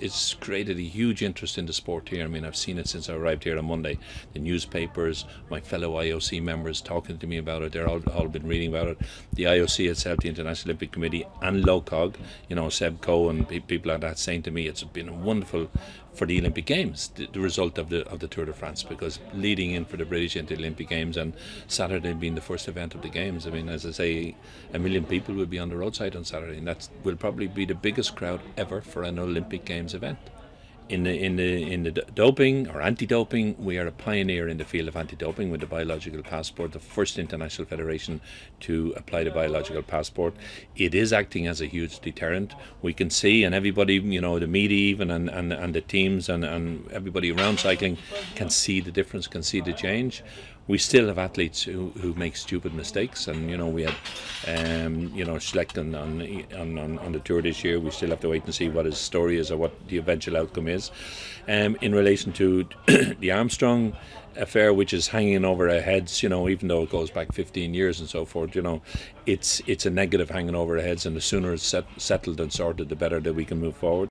It's created a huge interest in the sport here. I mean, I've seen it since I arrived here on Monday. The newspapers, my fellow IOC members talking to me about it. They're all, all been reading about it. The IOC itself, the International Olympic Committee, and LOCOG, you know, Seb Coe and people like that saying to me, it's been a wonderful for the Olympic Games, the, the, result of the of the Tour de France, because leading in for the British into the Olympic Games and Saturday being the first event of the Games. I mean, as I say, a million people will be on the roadside on Saturday, and that will probably be the biggest crowd ever for an Olympic Games event in the in the in the doping or anti-doping, we are a pioneer in the field of anti-doping with the biological passport, the first international federation to apply the biological passport. It is acting as a huge deterrent. We can see, and everybody, you know, the media even and, and, and the teams and, and everybody around cycling can see the difference, can see the change we still have athletes who, who make stupid mistakes, and you know we had, um, you know, Schlechten on, on, on on the tour this year. We still have to wait and see what his story is or what the eventual outcome is. Um, in relation to the Armstrong affair, which is hanging over our heads, you know, even though it goes back 15 years and so forth, you know, it's it's a negative hanging over our heads, and the sooner it's set, settled and sorted, the better that we can move forward.